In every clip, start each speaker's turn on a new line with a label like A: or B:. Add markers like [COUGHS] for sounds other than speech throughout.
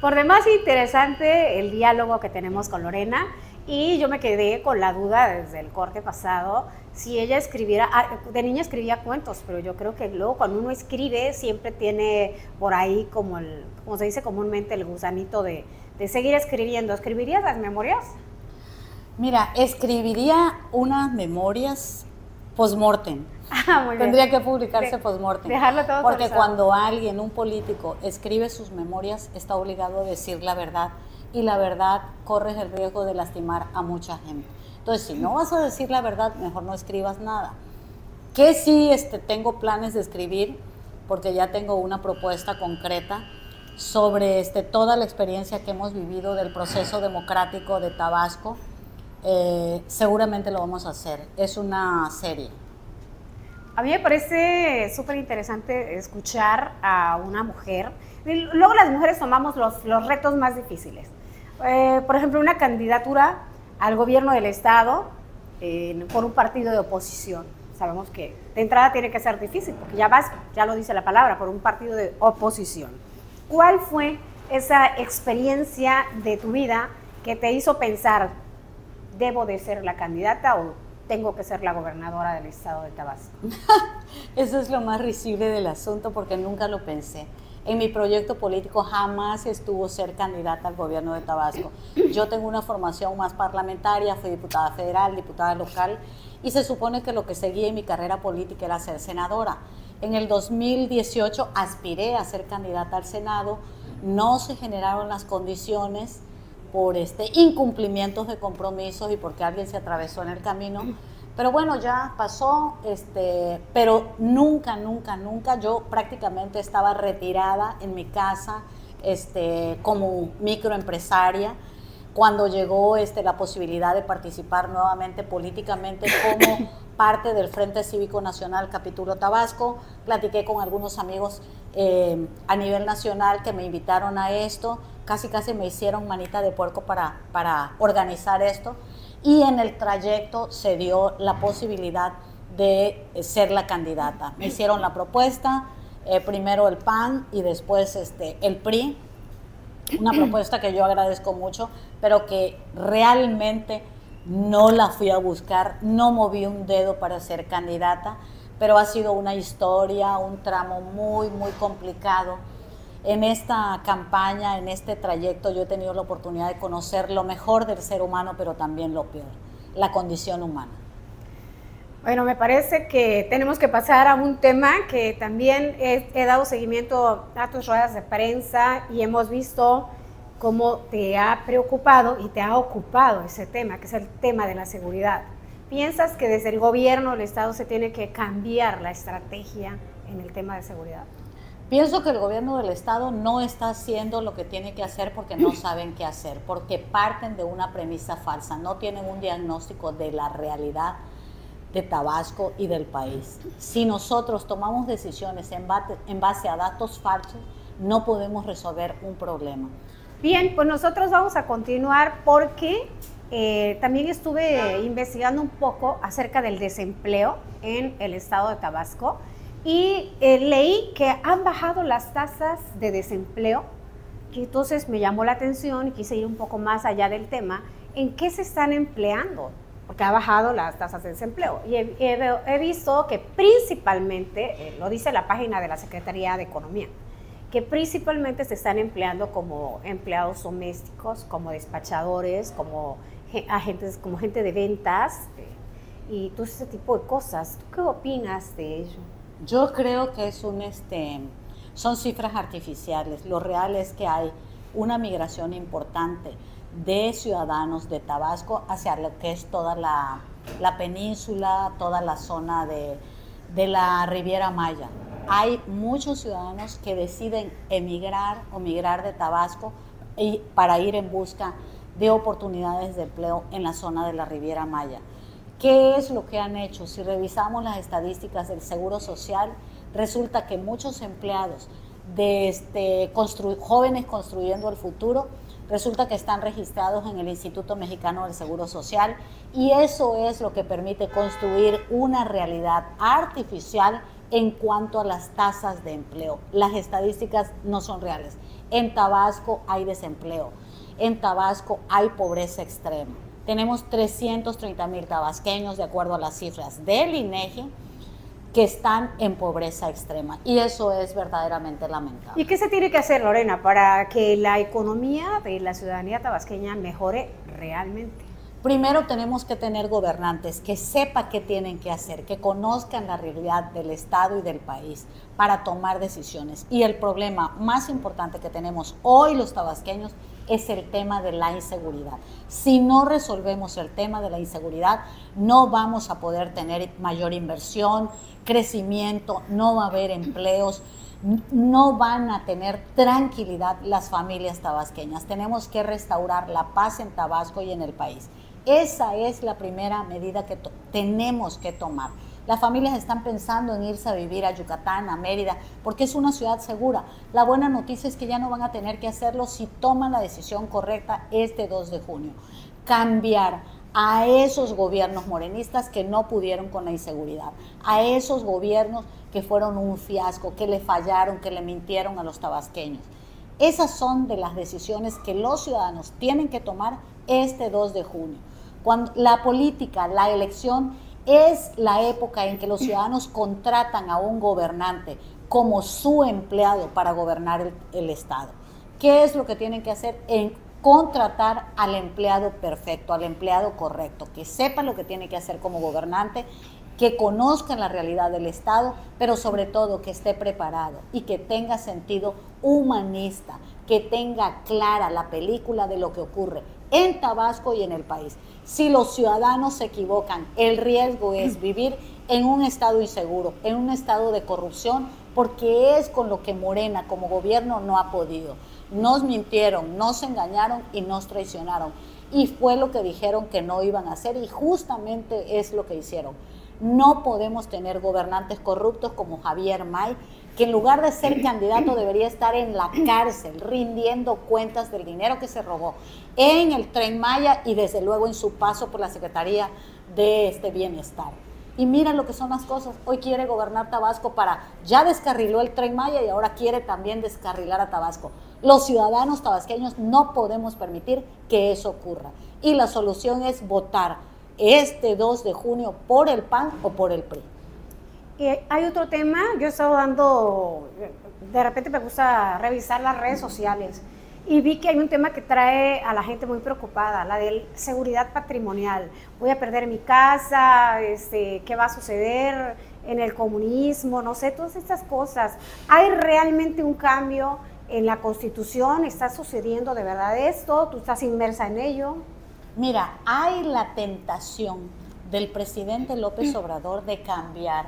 A: Por demás interesante el diálogo que tenemos con Lorena y yo me quedé con la duda desde el corte pasado si ella escribiera, ah, de niña escribía cuentos, pero yo creo que luego cuando uno escribe siempre tiene por ahí como el, como se dice comúnmente, el gusanito de, de seguir escribiendo. ¿Escribirías las memorias?
B: Mira, escribiría unas memorias post-mortem. Ah, Tendría que publicarse post-mortem.
A: Dejarlo todo
B: Porque cuando alguien, un político, escribe sus memorias, está obligado a decir la verdad. Y la verdad corre el riesgo de lastimar a mucha gente. Entonces, si no vas a decir la verdad, mejor no escribas nada. Que sí este, tengo planes de escribir, porque ya tengo una propuesta concreta sobre este, toda la experiencia que hemos vivido del proceso democrático de Tabasco. Eh, seguramente lo vamos a hacer. Es una serie.
A: A mí me parece súper interesante escuchar a una mujer. Luego las mujeres tomamos los, los retos más difíciles. Eh, por ejemplo, una candidatura al gobierno del Estado por un partido de oposición. Sabemos que de entrada tiene que ser difícil, porque ya vas, ya lo dice la palabra, por un partido de oposición. ¿Cuál fue esa experiencia de tu vida que te hizo pensar, debo de ser la candidata o tengo que ser la gobernadora del estado de Tabasco? [LAUGHS]
B: Eso es lo más risible del asunto porque nunca lo pensé. En mi proyecto político jamás estuvo ser candidata al gobierno de Tabasco. Yo tengo una formación más parlamentaria, fui diputada federal, diputada local, y se supone que lo que seguía en mi carrera política era ser senadora. En el 2018 aspiré a ser candidata al Senado, no se generaron las condiciones por este incumplimientos de compromisos y porque alguien se atravesó en el camino pero bueno, ya pasó, este, pero nunca, nunca, nunca, yo prácticamente estaba retirada en mi casa este, como microempresaria cuando llegó este, la posibilidad de participar nuevamente políticamente como [COUGHS] parte del Frente Cívico Nacional Capítulo Tabasco. Platiqué con algunos amigos eh, a nivel nacional que me invitaron a esto, casi casi me hicieron manita de puerco para, para organizar esto y en el trayecto se dio la posibilidad de ser la candidata. Me hicieron la propuesta, eh, primero el PAN y después este, el PRI, una [CLEARS THROAT] propuesta que yo agradezco mucho, pero que realmente no la fui a buscar, no moví un dedo para ser candidata, pero ha sido una historia, un tramo muy, muy complicado en esta campaña, en este trayecto, yo he tenido la oportunidad de conocer lo mejor del ser humano, pero también lo peor, la condición humana.
A: Bueno, me parece que tenemos que pasar a un tema que también he, dado seguimiento a tus ruedas de prensa y hemos visto cómo te ha preocupado y te ha ocupado ese tema, que es el tema de la seguridad. ¿Piensas que desde el gobierno del Estado se tiene que cambiar la estrategia en el tema de seguridad?
B: Pienso que el gobierno del estado no está haciendo lo que tiene que hacer porque no [CLEARS THROAT] saben qué hacer, porque parten de una premisa falsa, no tienen un diagnóstico de la realidad de Tabasco y del país. Si nosotros tomamos decisiones en base, a datos falsos, no podemos resolver un problema.
A: Bien, pues nosotros vamos a continuar porque eh, también estuve investigando un poco acerca del desempleo en el estado de Tabasco y eh, leí que han bajado las tasas de desempleo, que entonces me llamó la atención y quise ir un poco más allá del tema, ¿en qué se están empleando? Porque ha bajado las tasas de desempleo. Y he, visto que principalmente, eh, lo dice la página de la Secretaría de Economía, que principalmente se están empleando como empleados domésticos, como despachadores, como agentes, como gente de ventas eh, y todo ese tipo de cosas. ¿Tú qué opinas de ello?
B: Yo creo que es un, este, son cifras artificiales. Lo real es que hay una migración importante de ciudadanos de Tabasco hacia lo que es toda la, península, toda la zona de, la Riviera Maya. Hay muchos ciudadanos que deciden emigrar o migrar de Tabasco y, para ir en busca de oportunidades de empleo en la zona de la Riviera Maya. ¿Qué es lo que han hecho? Si revisamos las estadísticas del Seguro Social, resulta que muchos empleados de este, jóvenes construyendo el futuro, resulta que están registrados en el Instituto Mexicano del Seguro Social y eso es lo que permite construir una realidad artificial en cuanto a las tasas de empleo. Las estadísticas no son reales. En Tabasco hay desempleo. En Tabasco hay pobreza extrema. Tenemos 330 mil tabasqueños, de acuerdo a las cifras del INEGI, que están en pobreza extrema. Y eso es verdaderamente lamentable.
A: ¿Y qué se tiene que hacer, Lorena, para que la economía de la ciudadanía tabasqueña mejore realmente?
B: Primero tenemos que tener gobernantes que sepan qué tienen que hacer, que conozcan la realidad del Estado y del país para tomar decisiones. Y el problema más importante que tenemos hoy los tabasqueños es el tema de la inseguridad. Si no resolvemos el tema de la inseguridad, no vamos a poder tener mayor inversión, crecimiento, no va a haber empleos, no van a tener tranquilidad las familias tabasqueñas. Tenemos que restaurar la paz en Tabasco y en el país. Esa es la primera medida que tenemos que tomar. Las familias están pensando en irse a vivir a Yucatán, a Mérida, porque es una ciudad segura. La buena noticia es que ya no van a tener que hacerlo si toman la decisión correcta este 2 de junio. Cambiar a esos gobiernos morenistas que no pudieron con la inseguridad, a esos gobiernos que fueron un fiasco, que le fallaron, que le mintieron a los tabasqueños. Esas son de las decisiones que los ciudadanos tienen que tomar este 2 de junio. Cuando la política, la elección es la época en que los ciudadanos contratan a un gobernante como su empleado para gobernar el, Estado. ¿Qué es lo que tienen que hacer? En contratar al empleado perfecto, al empleado correcto, que sepa lo que tiene que hacer como gobernante, que conozca la realidad del Estado, pero sobre todo que esté preparado y que tenga sentido humanista, que tenga clara la película de lo que ocurre en Tabasco y en el país. Si los ciudadanos se equivocan, el riesgo es vivir en un estado inseguro, en un estado de corrupción, porque es con lo que Morena como gobierno no ha podido. Nos mintieron, nos engañaron y nos traicionaron. Y fue lo que dijeron que no iban a hacer y justamente es lo que hicieron. No podemos tener gobernantes corruptos como Javier May, que en lugar de ser [CLEARS THROAT] candidato debería estar en la cárcel rindiendo cuentas del dinero que se robó en el tren Maya y desde luego en su paso por la Secretaría de este Bienestar. Y mira lo que son las cosas. Hoy quiere gobernar Tabasco para, ya descarriló el tren Maya y ahora quiere también descarrilar a Tabasco. Los ciudadanos tabasqueños no podemos permitir que eso ocurra. Y la solución es votar este 2 de junio por el PAN o por el PRI.
A: Hay otro tema, yo he estado dando, de repente me gusta revisar las redes sociales y vi que hay un tema que trae a la gente muy preocupada, la de seguridad patrimonial. Voy a perder mi casa, este, qué va a suceder en el comunismo, no sé, todas estas cosas. ¿Hay realmente un cambio en la constitución? ¿Está sucediendo de verdad esto? ¿Tú estás inmersa en ello?
B: Mira, hay la tentación del presidente López Obrador de cambiar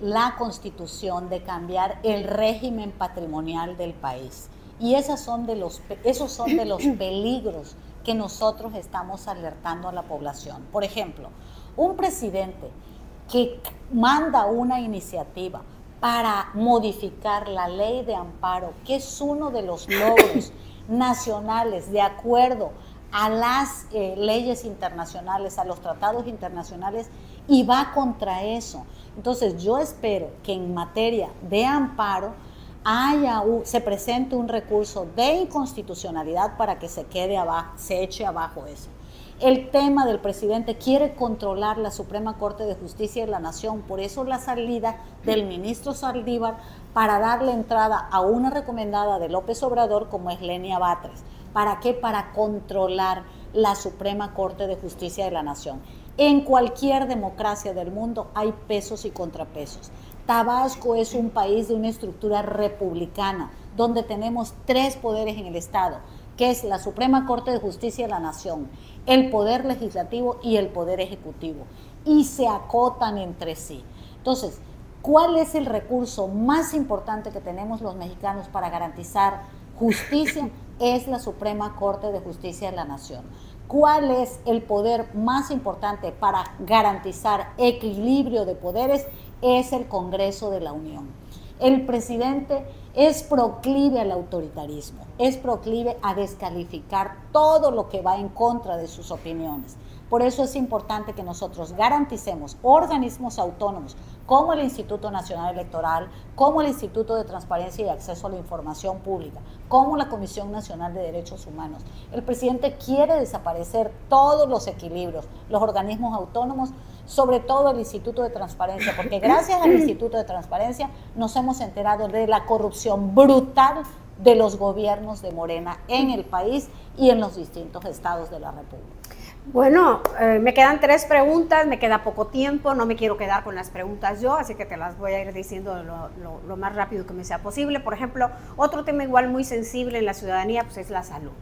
B: la constitución, de cambiar el régimen patrimonial del país. Y esas son de los, esos son de los [CLEARS THROAT] peligros que nosotros estamos alertando a la población. Por ejemplo, un presidente que manda una iniciativa para modificar la ley de amparo, que es uno de los logros [CLEARS THROAT] nacionales de acuerdo a las eh, leyes internacionales, a los tratados internacionales, y va contra eso. Entonces yo espero que en materia de amparo haya se presente un recurso de inconstitucionalidad para que se quede abajo, se eche abajo eso. El tema del presidente quiere controlar la Suprema Corte de Justicia de la Nación, por eso la salida del ministro Saldívar para darle entrada a una recomendada de López Obrador como es Lenia Batres. ¿Para qué? Para controlar la Suprema Corte de Justicia de la Nación. En cualquier democracia del mundo hay pesos y contrapesos. Tabasco es un país de una estructura republicana, donde tenemos tres poderes en el Estado, que es la Suprema Corte de Justicia de la Nación, el Poder Legislativo y el Poder Ejecutivo, y se acotan entre sí. Entonces, ¿cuál es el recurso más importante que tenemos los mexicanos para garantizar justicia? [COUGHS] Es la Suprema Corte de Justicia de la Nación. ¿Cuál es el poder más importante para garantizar equilibrio de poderes? Es el Congreso de la Unión. El presidente es proclive al autoritarismo, es proclive a descalificar todo lo que va en contra de sus opiniones. Por eso es importante que nosotros garanticemos organismos autónomos como el Instituto Nacional Electoral, como el Instituto de Transparencia y Acceso a la Información Pública, como la Comisión Nacional de Derechos Humanos. El presidente quiere desaparecer todos los equilibrios, los organismos autónomos, sobre todo el Instituto de Transparencia, porque gracias al Instituto de Transparencia nos hemos enterado de la corrupción brutal de los gobiernos de Morena en el país y en los distintos estados de la República.
A: Bueno, eh, me quedan tres preguntas, me queda poco tiempo, no me quiero quedar con las preguntas yo, así que te las voy a ir diciendo lo, lo más rápido que me sea posible. Por ejemplo, otro tema igual muy sensible en la ciudadanía pues es la salud.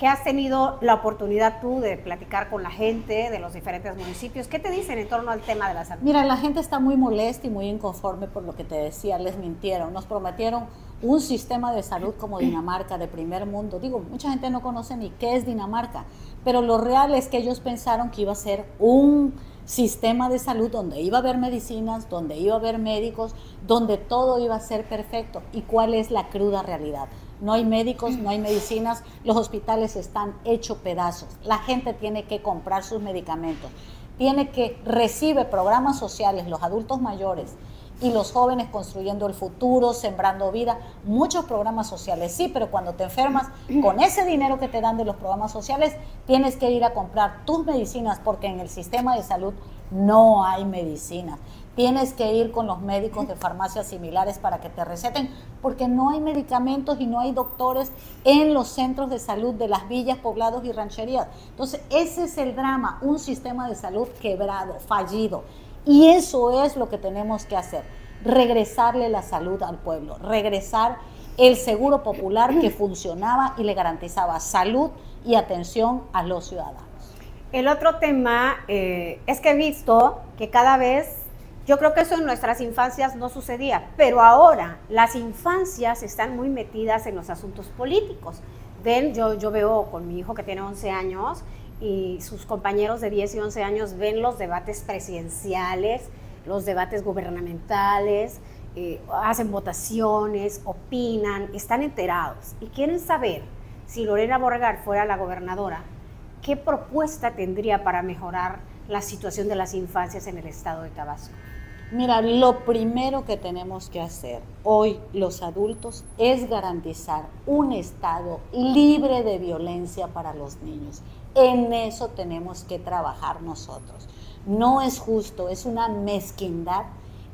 A: ¿Qué has tenido la oportunidad tú de platicar con la gente de los diferentes municipios? ¿Qué te dicen en torno al tema de la salud?
B: Mira, la gente está muy molesta y muy inconforme por lo que te decía, les mintieron, nos prometieron un sistema de salud como Dinamarca, de primer mundo. Digo, mucha gente no conoce ni qué es Dinamarca, pero lo real es que ellos pensaron que iba a ser un sistema de salud donde iba a haber medicinas, donde iba a haber médicos, donde todo iba a ser perfecto. ¿Y cuál es la cruda realidad? No hay médicos, no hay medicinas, los hospitales están hechos pedazos, la gente tiene que comprar sus medicamentos, tiene que recibe programas sociales, los adultos mayores y los jóvenes construyendo el futuro, sembrando vida, muchos programas sociales, sí, pero cuando te enfermas, con ese dinero que te dan de los programas sociales, tienes que ir a comprar tus medicinas porque en el sistema de salud no hay medicinas. Tienes que ir con los médicos de farmacias similares para que te receten, porque no hay medicamentos y no hay doctores en los centros de salud de las villas, poblados y rancherías. Entonces, ese es el drama, un sistema de salud quebrado, fallido. Y eso es lo que tenemos que hacer, regresarle la salud al pueblo, regresar el seguro popular que [CLEARS THROAT] funcionaba y le garantizaba salud y atención a los ciudadanos.
A: El otro tema eh, es que he visto que cada vez yo creo que eso en nuestras infancias no sucedía, pero ahora las infancias están muy metidas en los asuntos políticos. Ven, yo, yo veo con mi hijo que tiene 11 años y sus compañeros de 10 y 11 años ven los debates presidenciales, los debates gubernamentales, eh, hacen votaciones, opinan, están enterados y quieren saber si Lorena Borregar fuera la gobernadora, ¿qué propuesta tendría para mejorar la situación de las infancias en el estado de Tabasco?
B: Mira, lo primero que tenemos que hacer hoy los adultos es garantizar un estado libre de violencia para los niños. En eso tenemos que trabajar nosotros. No es justo, es una mezquindad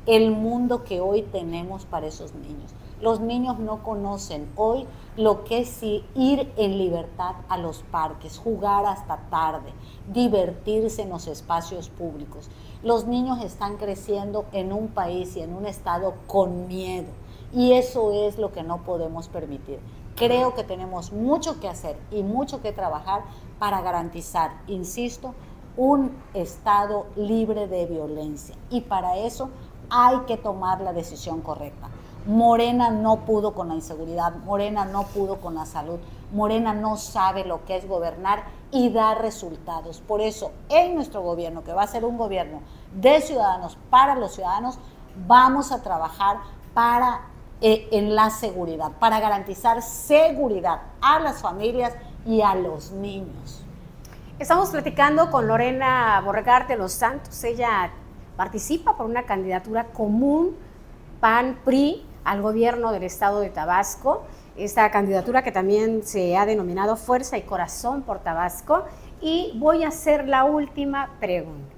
B: el mundo que hoy tenemos para esos niños. Los niños no conocen hoy lo que es ir en libertad a los parques, jugar hasta tarde, divertirse en los espacios públicos. Los niños están creciendo en un país y en un estado con miedo y eso es lo que no podemos permitir. Creo que tenemos mucho que hacer y mucho que trabajar para garantizar, insisto, un estado libre de violencia y para eso hay que tomar la decisión correcta. Morena no pudo con la inseguridad, Morena no pudo con la salud, Morena no sabe lo que es gobernar y dar resultados. Por eso, en nuestro gobierno, que va a ser un gobierno de ciudadanos para los ciudadanos, vamos a trabajar para eh, en la seguridad, para garantizar seguridad a las familias y a los niños.
A: Estamos platicando con Lorena Borregarte de los Santos. Ella participa por una candidatura común PAN-PRI al gobierno del estado de Tabasco. Esta candidatura que también se ha denominado Fuerza y Corazón por Tabasco. Y voy a hacer la última pregunta.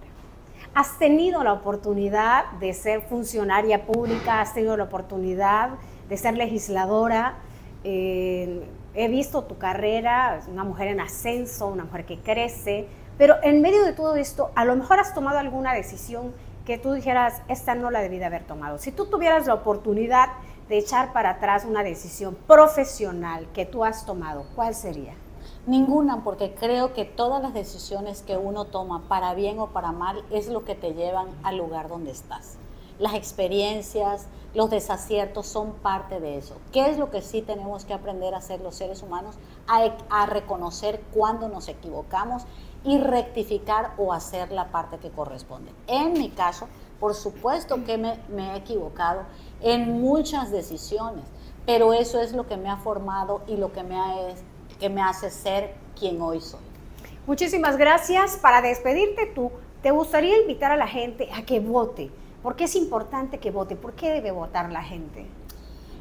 A: ¿Has tenido la oportunidad de ser funcionaria pública? ¿Has tenido la oportunidad de ser legisladora? Eh, he visto tu carrera, una mujer en ascenso, una mujer que crece, pero en medio de todo esto, a lo mejor has tomado alguna decisión que tú dijeras, esta no la debí de haber tomado. Si tú tuvieras la oportunidad de echar para atrás una decisión profesional que tú has tomado, ¿cuál sería?
B: Ninguna, porque creo que todas las decisiones que uno toma, para bien o para mal, es lo que te llevan al lugar donde estás. Las experiencias, los desaciertos son parte de eso. ¿Qué es lo que sí tenemos que aprender a hacer los seres humanos? A, a reconocer cuando nos equivocamos y rectificar o hacer la parte que corresponde. En mi caso, por supuesto que me, he equivocado en muchas decisiones, pero eso es lo que me ha formado y lo que me, ha, que me hace ser quien hoy soy.
A: Muchísimas gracias. Para despedirte tú, ¿te gustaría invitar a la gente a que vote? ¿Por qué es importante que vote? ¿Por qué debe votar la gente?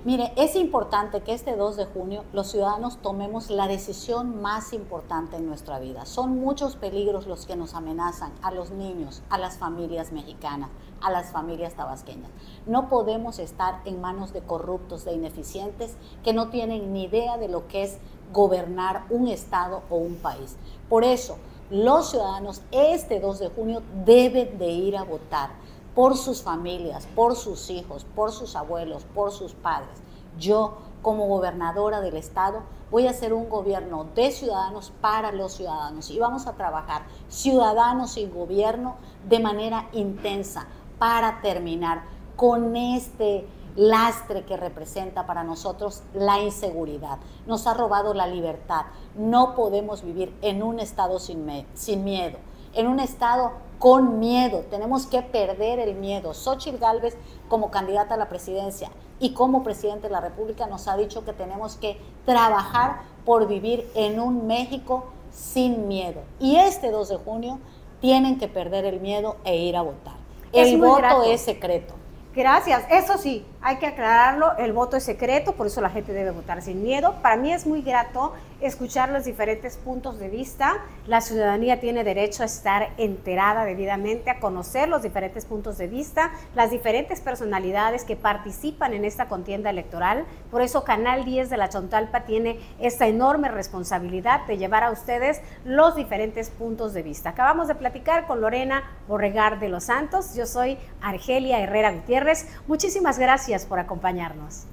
B: Mire, es importante que este 2 de junio los ciudadanos tomemos la decisión más importante en nuestra vida. Son muchos peligros los que nos amenazan a los niños, a las familias mexicanas, a las familias tabasqueñas. No podemos estar en manos de corruptos, de ineficientes, que no tienen ni idea de lo que es gobernar un Estado o un país. Por eso, los ciudadanos este 2 de junio deben de ir a votar por sus familias, por sus hijos, por sus abuelos, por sus padres. Yo, como gobernadora del Estado, voy a hacer un gobierno de ciudadanos para los ciudadanos y vamos a trabajar ciudadanos y gobierno de manera intensa para terminar con este lastre que representa para nosotros la inseguridad. Nos ha robado la libertad. No podemos vivir en un estado sin, sin miedo, en un estado con miedo. Tenemos que perder el miedo. Xochitl Gálvez, como candidata a la presidencia y como presidente de la República, nos ha dicho que tenemos que trabajar por vivir en un México sin miedo. Y este 2 de junio tienen que perder el miedo e ir a votar. El voto es secreto.
A: Gracias. Eso sí, hay que aclararlo. El voto es secreto, por eso la gente debe votar sin miedo. Para mí es muy grato escuchar los diferentes puntos de vista. La ciudadanía tiene derecho a estar enterada debidamente, a conocer los diferentes puntos de vista, las diferentes personalidades que participan en esta contienda electoral. Por eso Canal 10 de la Chontalpa tiene esta enorme responsabilidad de llevar a ustedes los diferentes puntos de vista. Acabamos de platicar con Lorena Borregar de los Santos. Yo soy Argelia Herrera Gutiérrez. Muchísimas gracias por acompañarnos.